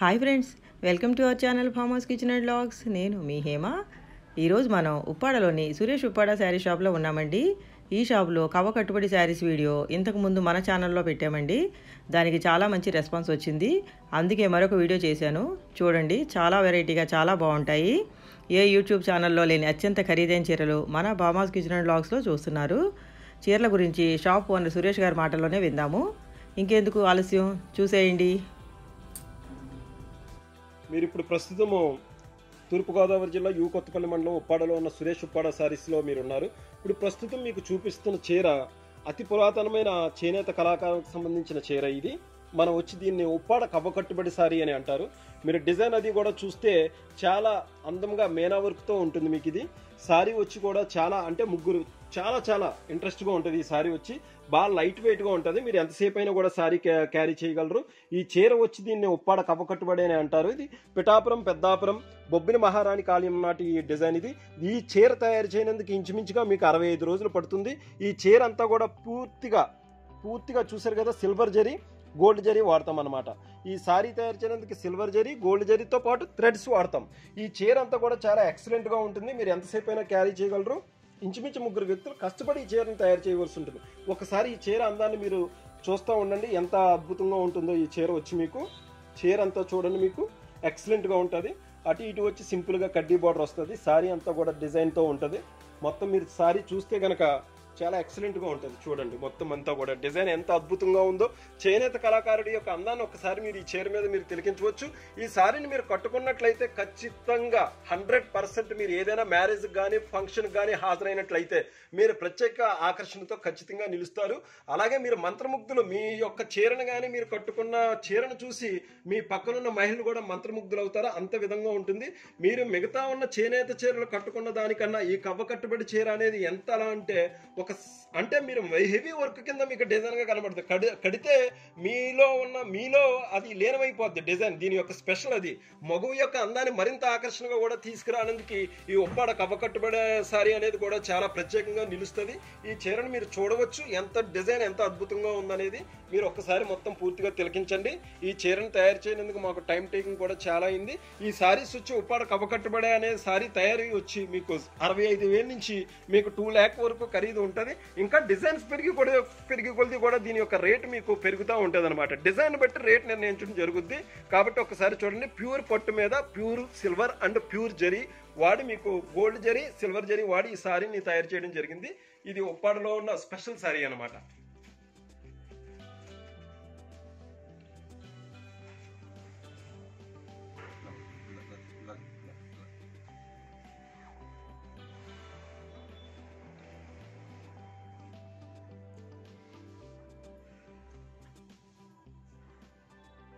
Hi friends welcome to our channel farmers kitchen and blogs నేను మీ హేమ. ఈరోజు మనం ఉప్పాడలోని సురేష్ ఉప్పాడ శారీ షాప్లో ఉన్నామండి. ఈ షాప్లో కవ కట్టుబడి శారీస్ వీడియో ఇంతకుముందు మన ఛానల్లో పెట్టామండి. దానికి చాలా మంచి రెస్పాన్స్ వచ్చింది. అందుకే మరొక వీడియో చేశాను. చూడండి చాలా వెరైటీగా చాలా బాగుంటాయి. ఏ యూట్యూబ్ ఛానల్లో లేని అత్యంత ఖరీదైన చీరలు మన బామాస్ కిచెన్ అండ్ బ్లాగ్స్లో చూస్తున్నారు. చీరల గురించి షాప్ ఓనర్ సురేష్ గారి మాటల్లోనే విందాము. ఇంకెందుకు ఆలస్యం? చూసేయండి. మీరు ఇప్పుడు ప్రస్తుతము తూర్పుగోదావరి జిల్లా యూ కొత్తపల్లి మండలం ఉప్పాడలో ఉన్న సురేష్ ఉప్పాడ సారీస్లో మీరు ఉన్నారు ఇప్పుడు ప్రస్తుతం మీకు చూపిస్తున్న చీర అతి పురాతనమైన చేనేత కళాకారులకు సంబంధించిన చీర ఇది. మనం వచ్చి దీన్ని ఉప్పాడ కవ్వ కట్టుబడి సారీ అని అంటారు. మీరు డిజైన్ అది కూడా చూస్తే చాలా అందంగా మేనా వర్క్తో ఉంటుంది మీకు ఇది. సారీ వచ్చి కూడా చాలా అంటే ముగ్గురు చాలా చాలా ఇంట్రెస్ట్గా ఉంటుంది ఈ సారీ వచ్చి. బాగా లైట్ వెయిట్గా ఉంటుంది. మీరు ఎంతసేపు అయినా కూడా సారీ క్యారీ చేయగలరు. ఈ చీర వచ్చి దీన్ని ఉప్పాడ కవ్వ అని అంటారు. ఇది పిఠాపురం పెద్దాపురం బొబ్బిన మహారాణి కాళీయం నాటి ఈ డిజైన్ ఇది. ఈ చీర తయారు చేయనందుకు ఇంచుమించుగా మీకు అరవై ఐదు రోజులు పడుతుంది. ఈ చీర అంతా కూడా పూర్తిగా పూర్తిగా చూసారు కదా సిల్వర్ జరీ గోల్డ్ జరీ వాడతాం అనమాట ఈ సారీ తయారు చేయడానికి సిల్వర్ జరీ గోల్డ్ జరీతో పాటు థ్రెడ్స్ వాడతాం. ఈ చీర అంతా కూడా చాలా ఎక్సలెంట్గా ఉంటుంది. మీరు ఎంతసేపు అయినా క్యారీ చేయగలరు. ఇంచుమించు ముగ్గురు వ్యక్తులు కష్టపడి ఈ చీరను తయారు చేయవలసి ఉంటుంది. ఒకసారి ఈ చీర అందాన్ని మీరు చూస్తూ ఉండండి. ఎంత అద్భుతంగా ఉంటుందో ఈ చీర వచ్చి మీకు. చీర అంతా చూడండి మీకు. ఎక్సలెంట్గా ఉంటుంది. అటు ఇటు వచ్చి సింపుల్గా కడ్డీ బార్డర్ వస్తుంది. శారీ అంతా కూడా డిజైన్తో ఉంటుంది. మొత్తం మీరు శారీ చూస్తే కనుక చాలా ఎక్సలెంట్గా ఉంటుంది. చూడండి మొత్తం అంతా కూడా. డిజైన్ ఎంత అద్భుతంగా ఉందో చేనేత కళాకారుడి యొక్క అందాన్ని ఒకసారి మీరు ఈ చీర మీద మీరు తిలకించవచ్చు. ఈ సారీని మీరు కట్టుకున్నట్లయితే ఖచ్చితంగా హండ్రెడ్ పర్సెంట్ మీరు ఏదైనా మ్యారేజ్ కానీ ఫంక్షన్ కానీ హాజరైనట్లయితే మీరు ప్రత్యేక ఆకర్షణతో ఖచ్చితంగా నిలుస్తారు. అలాగే మీరు మంత్రముగ్ధులు మీ యొక్క చీరను కానీ మీరు కట్టుకున్న చీరను చూసి మీ పక్కనున్న మహిళలు కూడా మంత్రముగ్ధులు అవుతారు? అంత విధంగా ఉంటుంది. మీరు మిగతా ఉన్న చేనేత చీరలు కట్టుకున్న దానికన్నా ఈ కవ్వ కట్టుబడి చీర అనేది ఎంత అలా అంటే ఒక ఒక అంటే మీరు హెవీ వర్క్ కింద మీకు డిజైన్గా కనబడుతుంది. కడి కడితే మీలో ఉన్న మీలో అది లీనమైపోద్ది డిజైన్. దీని యొక్క స్పెషల్ అది. మగువు యొక్క అందాన్ని మరింత ఆకర్షణగా కూడా తీసుకురానందుకు ఈ ఉప్పాడ కవ్వకట్టుబడే సారీ అనేది కూడా చాలా ప్రత్యేకంగా నిలుస్తుంది. ఈ చీరను మీరు చూడవచ్చు. ఎంత డిజైన్ ఎంత అద్భుతంగా ఉందనేది మీరు ఒక్కసారి మొత్తం పూర్తిగా తిలకించండి. ఈ చీరను తయారు చేయనందుకు మాకు టైం టేకింగ్ కూడా చాలా అయింది. ఈ సారీస్ వచ్చి ఉప్పాడ కవ్వకట్టుబడే అనే సారీ తయారీ వచ్చి మీకు అరవై ఐదు వేల నుంచి మీకు టూ ల్యాక్ వరకు ఖరీదు ఉంటుంది. ఇంకా డిజైన్స్ పెరిగి కూడా పెరిగి కొలిది కూడా దీని యొక్క రేట్ మీకు పెరుగుతూ ఉంటుంది అనమాట డిజైన్ బట్టి రేట్ నిర్ణయించడం జరుగుద్ది. కాబట్టి ఒకసారి చూడండి ప్యూర్ పట్టు మీద pure silver and pure zari వాడి మీకు గోల్డ్ జరీ సిల్వర్ జరీ వాడి ఈ సారీని తయారు చేయడం జరిగింది. ఇది ఉప్పాడలో ఉన్న స్పెషల్ సారీ అనమాట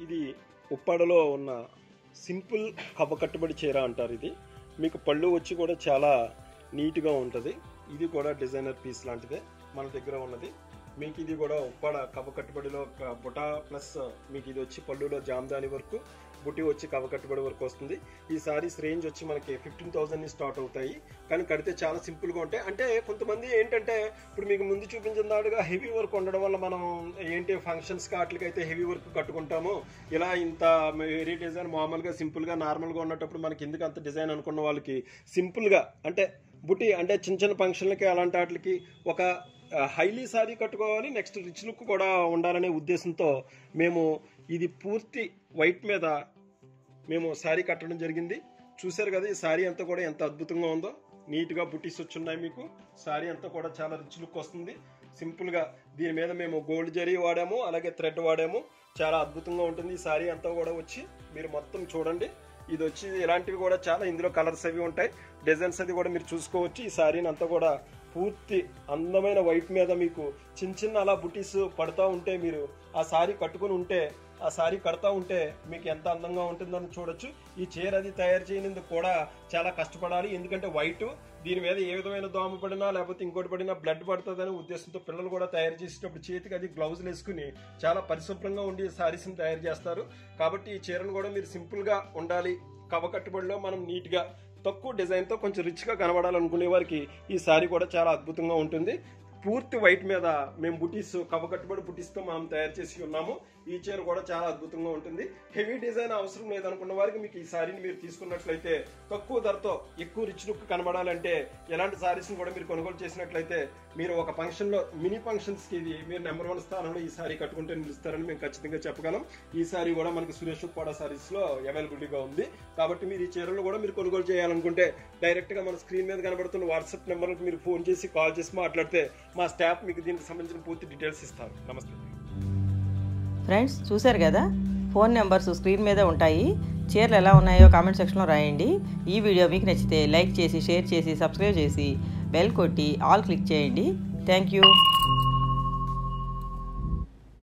ఇది ఉప్పాడలో ఉన్న సింపుల్ కవ్వ కట్టుబడి చీర అంటారు ఇది. మీకు పళ్ళు వచ్చి కూడా చాలా నీట్గా ఉంటుంది. ఇది కూడా డిజైనర్ పీస్ లాంటిదే మన దగ్గర ఉన్నది. మీకు ఇది కూడా ఉప్పాడ కవ్వ కట్టుబడిలో బుటా ప్లస్ మీకు ఇది వచ్చి పళ్ళులో జామ్దాని వరకు బుట్టి వచ్చి కవ్వ కట్టుబడి వరకు వస్తుంది. ఈ సారీస్ రేంజ్ వచ్చి మనకి ఫిఫ్టీన్ థౌసండ్ నుంచి స్టార్ట్ అవుతాయి. కానీ కడితే చాలా సింపుల్గా ఉంటాయి. అంటే కొంతమంది ఏంటంటే ఇప్పుడు మీకు ముందు చూపించిన దాడుగా హెవీ వర్క్ ఉండడం వల్ల మనం ఏంటి ఫంక్షన్స్ వాటికి అయితే హెవీ వర్క్ కట్టుకుంటాము ఇలా ఇంత వెరీ డిజైన్ మామూలుగా సింపుల్గా నార్మల్గా ఉన్నప్పుడు మనకి ఎందుకు అంత డిజైన్ అనుకున్న వాళ్ళకి సింపుల్గా అంటే బుట్టి అంటే చిన్న చిన్న ఫంక్షన్లకి అలాంటి వాటికి ఒక హైలీ సారీ కట్టుకోవాలి నెక్స్ట్ రిచ్ లుక్ కూడా ఉండాలనే ఉద్దేశంతో మేము ఇది పూర్తి వైట్ మీద మేము శారీ కట్టడం జరిగింది. చూశారు కదా ఈ శారీ అంతా కూడా ఎంత అద్భుతంగా ఉందో. నీట్గా బుటీస్ వచ్చున్నాయి మీకు. శారీ అంతా కూడా చాలా రిచ్ లుక్ వస్తుంది. సింపుల్గా దీని మీద మేము గోల్డ్ జరీ వాడాము అలాగే థ్రెడ్ వాడాము. చాలా అద్భుతంగా ఉంటుంది. ఈ శారీ అంతా కూడా వచ్చి మీరు మొత్తం చూడండి. ఇది వచ్చి ఇలాంటివి కూడా చాలా ఇందులో కలర్స్ అవి ఉంటాయి. డిజైన్స్ అది కూడా మీరు చూసుకోవచ్చు. ఈ శారీని అంతా కూడా పూర్తి అందమైన వైట్ మీద మీకు చిన్న చిన్న అలా బుటీస్ పడతా ఉంటే మీరు ఆ సారీ కట్టుకుని ఉంటే ఆ సారీ కడతా ఉంటే మీకు ఎంత అందంగా ఉంటుందని చూడొచ్చు. ఈ చీర అది తయారు చేయనందుకు కూడా చాలా కష్టపడాలి. ఎందుకంటే వైట్ దీని మీద ఏ విధమైన దోమ పడినా లేకపోతే ఇంకోటి పడినా బ్లడ్ పడుతుందనే ఉద్దేశంతో పిల్లలు కూడా తయారు చేసేటప్పుడు చేతికి అది గ్లౌజులు వేసుకుని చాలా పరిశుభ్రంగా ఉండి సారీస్ని తయారు చేస్తారు. కాబట్టి ఈ చీరను కూడా మీరు సింపుల్గా ఉండాలి. కవ కట్టుబడిలో మనం నీట్గా తక్కువ డిజైన్తో కొంచెం రిచ్గా కనబడాలనుకునే వారికి ఈ శారీ కూడా చాలా అద్భుతంగా ఉంటుంది. పూర్తి వైట్ మీద మేము బుటీస్ కవ్వ కట్టుబడి బుటీస్తో మనం తయారు చేసి ఉన్నాము. ఈ చీర కూడా చాలా అద్భుతంగా ఉంటుంది. హెవీ డిజైన్ అవసరం లేదనుకున్న వారికి మీకు ఈ సారీని మీరు తీసుకున్నట్లయితే తక్కువ ధరతో ఎక్కువ రిచ్ లుక్ కనబడాలంటే ఎలాంటి సారీస్ని కూడా మీరు కొనుగోలు చేసినట్లయితే మీరు ఒక ఫంక్షన్లో మినీ ఫంక్షన్స్కి ఇది మీరు నెంబర్ వన్ స్థానంలో ఈ సారీ కట్టుకుంటే నిలుస్తారని మేము ఖచ్చితంగా చెప్పగలం. ఈ సారీ కూడా మనకి సురేష్ ఉప్పాడ సారీస్లో అవైలబిలిటీగా ఉంది. కాబట్టి మీరు ఈ చీరలు కూడా మీరు కొనుగోలు చేయాలనుకుంటే డైరెక్ట్గా మన స్క్రీన్ మీద కనబడుతున్న వాట్సాప్ నెంబర్కి మీరు ఫోన్ చేసి కాల్ చేసి మాట్లాడితే మా స్టాఫ్ మీకు దీనికి సంబంధించిన పూర్తి డీటెయిల్స్ ఇస్తారు. నమస్తే. ఫ్రెండ్స్ చూశారు కదా? ఫోన్ నెంబర్స్ స్క్రీన్ మీద ఉంటాయి. చీరలు ఎలా ఉన్నాయో కామెంట్ సెక్షన్లో రాయండి. ఈ వీడియో మీకు నచ్చితే లైక్ చేసి షేర్ చేసి సబ్స్క్రైబ్ చేసి బెల్ కొట్టి ఆల్ క్లిక్ చేయండి. Thank you